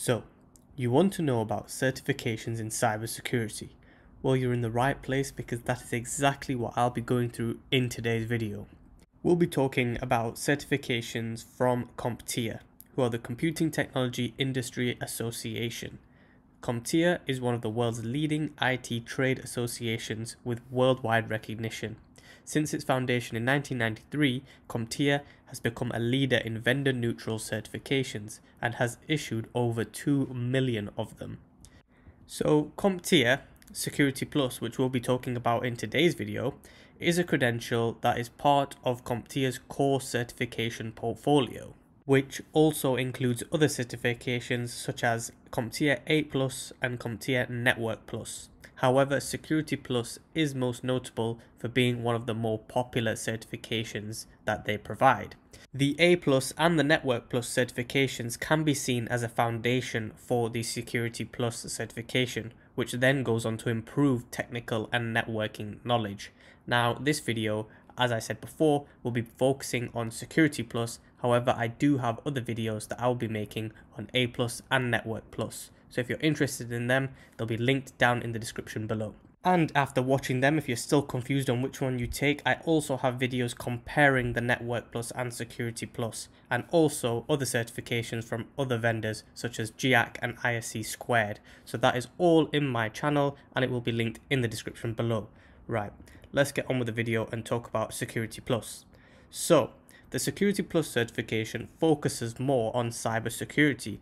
So, you want to know about certifications in cybersecurity? Well, you're in the right place because that is exactly what I'll be going through in today's video. We'll be talking about certifications from CompTIA, who are the Computing Technology Industry Association. CompTIA is one of the world's leading IT trade associations with worldwide recognition. Since its foundation in 1993, CompTIA has become a leader in vendor neutral certifications and has issued over 2 million of them. So, CompTIA Security Plus, which we'll be talking about in today's video, is a credential that is part of CompTIA's core certification portfolio, which also includes other certifications such as CompTIA A Plus and CompTIA Network Plus. However, Security Plus is most notable for being one of the more popular certifications that they provide. The A Plus and the Network Plus certifications can be seen as a foundation for the Security Plus certification, which then goes on to improve technical and networking knowledge. Now, this video, as I said before, will be focusing on Security Plus. However, I do have other videos that I'll be making on A Plus and Network Plus. So if you're interested in them, they'll be linked down in the description below. And after watching them, if you're still confused on which one you take, I also have videos comparing the Network Plus and Security Plus, and also other certifications from other vendors such as GIAC and ISC Squared. So that is all in my channel and it will be linked in the description below. Right, let's get on with the video and talk about Security Plus. So, the Security Plus certification focuses more on cybersecurity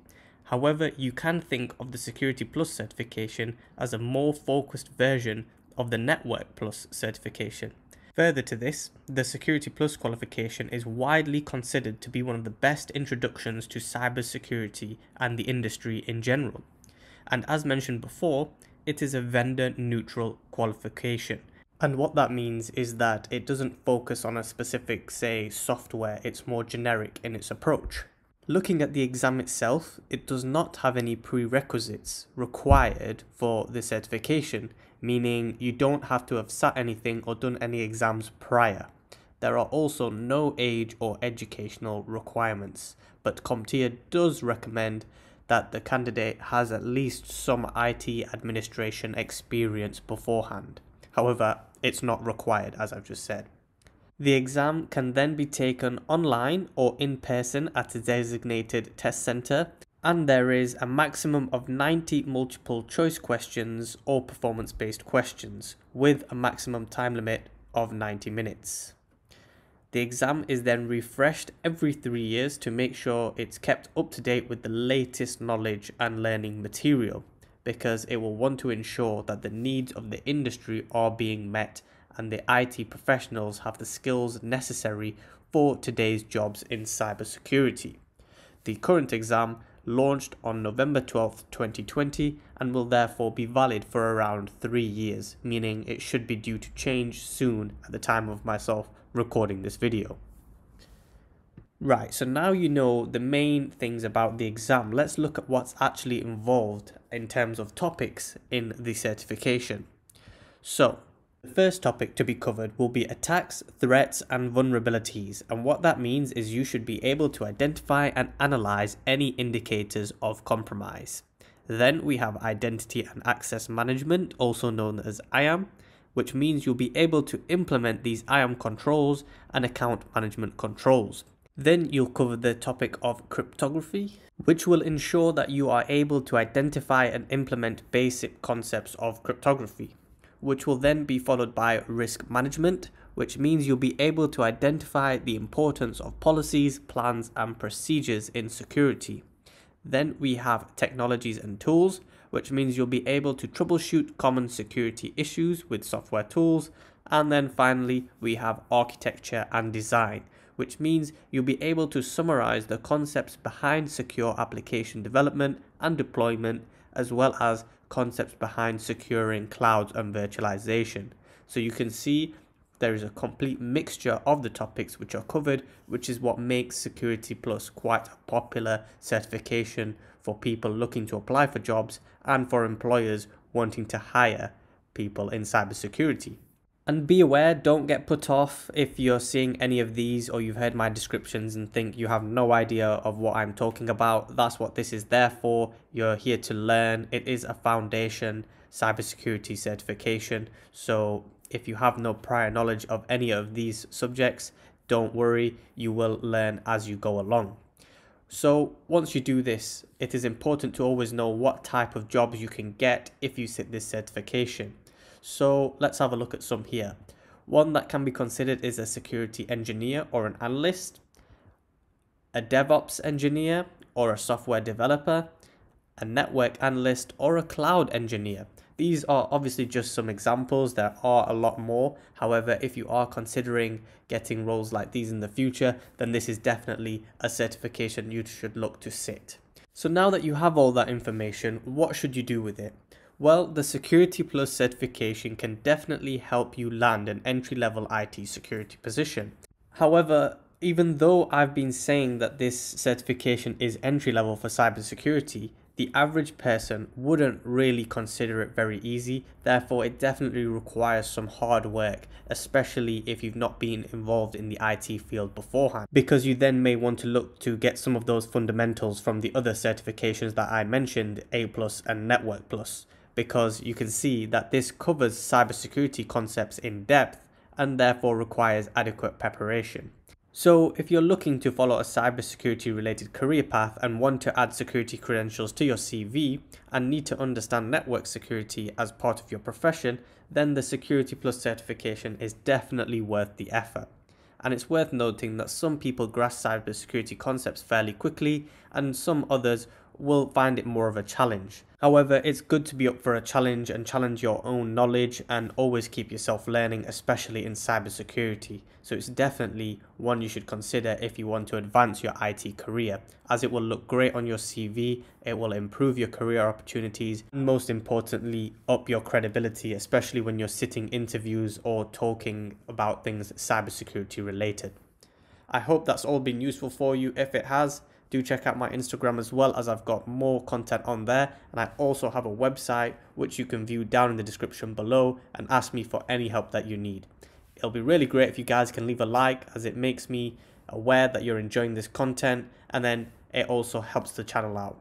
However, you can think of the Security Plus certification as a more focused version of the Network Plus certification. Further to this, the Security Plus qualification is widely considered to be one of the best introductions to cybersecurity and the industry in general. And as mentioned before, it is a vendor neutral qualification. And what that means is that it doesn't focus on a specific, say, software, it's more generic in its approach. Looking at the exam itself, it does not have any prerequisites required for the certification, meaning you don't have to have sat anything or done any exams prior. There are also no age or educational requirements, but CompTIA does recommend that the candidate has at least some IT administration experience beforehand. However, it's not required, as I've just said. The exam can then be taken online or in person at a designated test centre, and there is a maximum of 90 multiple choice questions or performance based questions, with a maximum time limit of 90 minutes. The exam is then refreshed every three years to make sure it's kept up to date with the latest knowledge and learning material, because it will want to ensure that the needs of the industry are being met and the IT professionals have the skills necessary for today's jobs in cybersecurity. The current exam launched on November 12, 2020 and will therefore be valid for around 3 years, meaning it should be due to change soon at the time of myself recording this video. Right, so now you know the main things about the exam. Let's look at what's actually involved in terms of topics in the certification. So, the first topic to be covered will be attacks, threats, and vulnerabilities, and what that means is you should be able to identify and analyze any indicators of compromise. Then we have identity and access management, also known as IAM, which means you'll be able to implement these IAM controls and account management controls. Then you'll cover the topic of cryptography, which will ensure that you are able to identify and implement basic concepts of cryptography which will then be followed by risk management, which means you'll be able to identify the importance of policies, plans, and procedures in security. Then we have technologies and tools, which means you'll be able to troubleshoot common security issues with software tools. And then finally, we have architecture and design, which means you'll be able to summarize the concepts behind secure application development and deployment, as well as concepts behind securing clouds and virtualization. So you can see there is a complete mixture of the topics which are covered, which is what makes Security Plus quite a popular certification for people looking to apply for jobs and for employers wanting to hire people in cybersecurity. And be aware, don't get put off if you're seeing any of these or you've heard my descriptions and think you have no idea of what I'm talking about. That's what this is there for. You're here to learn. It is a foundation cybersecurity certification. So if you have no prior knowledge of any of these subjects, don't worry, you will learn as you go along. So once you do this, it is important to always know what type of jobs you can get if you sit this certification. So let's have a look at some here. One that can be considered is a security engineer or an analyst, a DevOps engineer or a software developer, a network analyst or a cloud engineer. These are obviously just some examples. There are a lot more. However, if you are considering getting roles like these in the future, then this is definitely a certification you should look to sit. So now that you have all that information, what should you do with it? Well, the Security Plus certification can definitely help you land an entry level IT security position. However, even though I've been saying that this certification is entry level for cybersecurity, the average person wouldn't really consider it very easy. Therefore, it definitely requires some hard work, especially if you've not been involved in the IT field beforehand, because you then may want to look to get some of those fundamentals from the other certifications that I mentioned, A Plus and Network Plus, because you can see that this covers cybersecurity concepts in depth and therefore requires adequate preparation. So if you're looking to follow a cybersecurity related career path and want to add security credentials to your CV and need to understand network security as part of your profession, then the Security Plus certification is definitely worth the effort. And it's worth noting that some people grasp cybersecurity concepts fairly quickly and some others will find it more of a challenge. However, it's good to be up for a challenge and challenge your own knowledge and always keep yourself learning, especially in cybersecurity. So it's definitely one you should consider if you want to advance your IT career, as it will look great on your CV, it will improve your career opportunities, and most importantly, up your credibility, especially when you're sitting interviews or talking about things cybersecurity related. I hope that's all been useful for you. If it has, do check out my Instagram as well as I've got more content on there and I also have a website which you can view down in the description below and ask me for any help that you need. It'll be really great if you guys can leave a like as it makes me aware that you're enjoying this content and then it also helps the channel out.